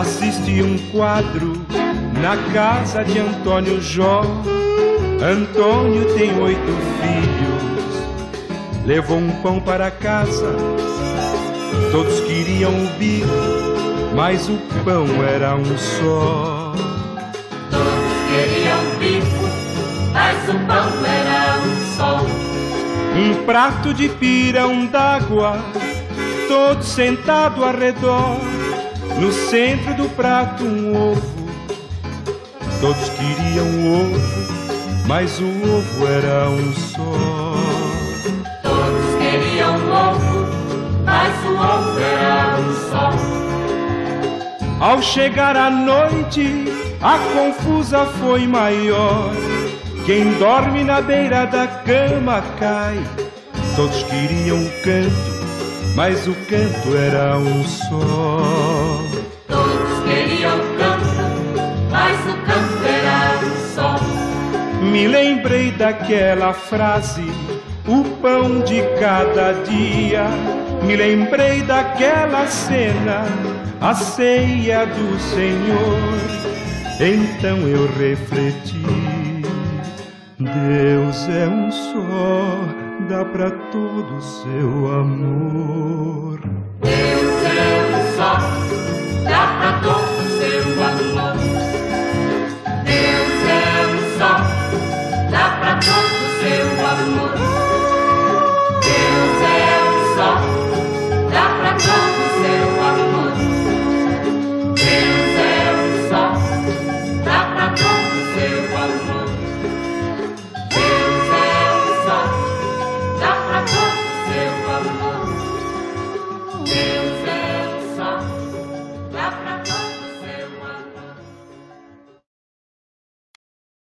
assisti um quadro na casa de Antônio Jó. Antônio tem oito filhos, levou um pão para casa. Todos queriam o bico, mas o pão era um só. Todos queriam o bico, mas o pão era um só. Um prato de pirão d'água, todo sentado ao redor. No centro do prato um ovo. Todos queriam o ovo, mas o ovo era um só. Todos queriam o ovo, mas o ovo era um só. Ao chegar a noite, a confusa foi maior. Quem dorme na beira da cama cai. Todos queriam o canto, mas o canto era um só. Todos queriam canto, mas o canto era um só. Me lembrei daquela frase, o pão de cada dia. Me lembrei daquela cena, a ceia do Senhor. Então eu refleti: Deus é um só, dá para todo seu amor. Deus é um só, dá pra todo seu amor. Deus é um só, dá pra todo seu amor.